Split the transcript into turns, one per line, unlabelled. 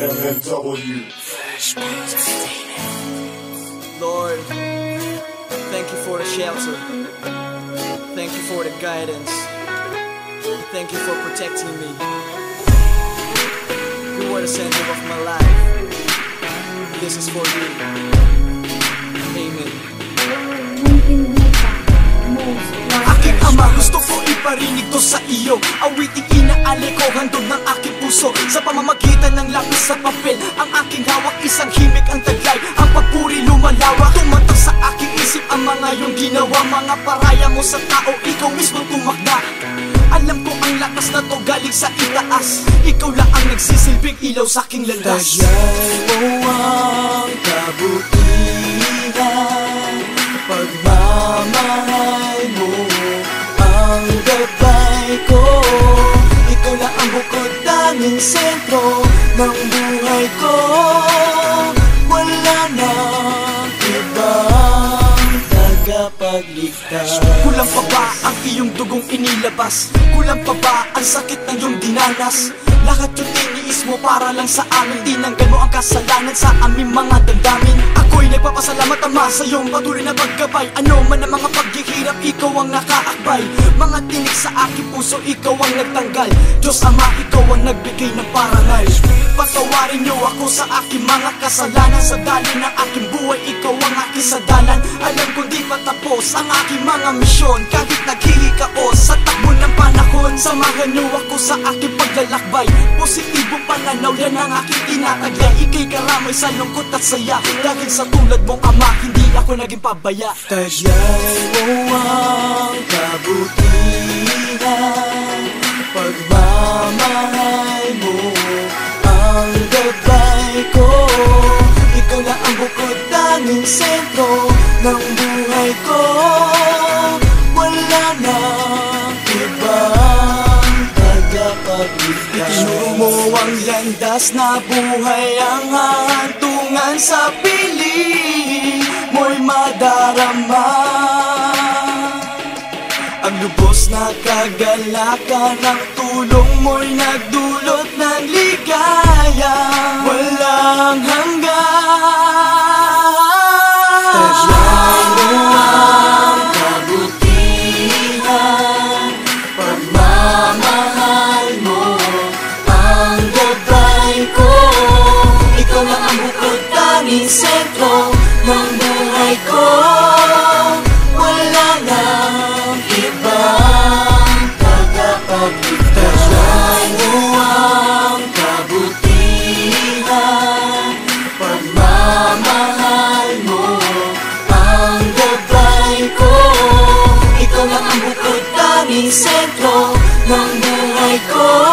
FMW.
Lord, thank you for the shelter. Thank you for the guidance. Thank you for protecting me. You are the center of my life. This is for you. Amen.
Aking ama, gusto ko iparinig to sa iyo Awiting inaali ko, handog ng aking puso Sa pamamagitan ng lapis sa papel. Ang aking hawak, isang himik ang taglay. Ang pagpuri lumalawa Tumatak sa aking isip. Ang mga iyong ginawa Mga paraya mo sa tao, ikaw mismo tumakda. Alam ko ang lakas na to galing sa itaas. Ikaw lang ang nagsisilbing ilaw sa aking landas.
Mo ang kabutihan sentro ng buhay ko. Wala nang ibang tagapagligtas.
Kulang pa ba ang iyong dugong inilabas? Kulang pa ba ang sakit ng iyong dinanas? Lahat yung tiniis mo para lang sa amin. Tinanggal mo ang kasalanan sa aming mga damdamin nagpapasalamat ama sa iyong patuloy na paggabay. Ano man ang mga paghihirap, ikaw ang nakaakbay. Mga tinig sa aking puso, ikaw ang nagtanggal. Diyos Ama, ikaw ang nagbigay ng parangal. Patawarin niyo ako sa aking mga kasalanan. Sa dali ng aking buhay, ikaw ang aking sadalan Alam kong di pa tapos ang aking mga misyon. Kahit naghihikaos sa takbo ng panahon. Samahan niyo ako sa aking paglalakbay. Positibong pananaw, yan ang aking tinataglay Ika'y karamay sa lungkot at saya. Dahil sa tulad mong ama, hindi ako naging pabaya.
Tagyay mo ang landas na buhay ang hahantungan sa piling mo'y madarama. Ang lubos na kagalakan ng tulong mo'y nagdulot my core.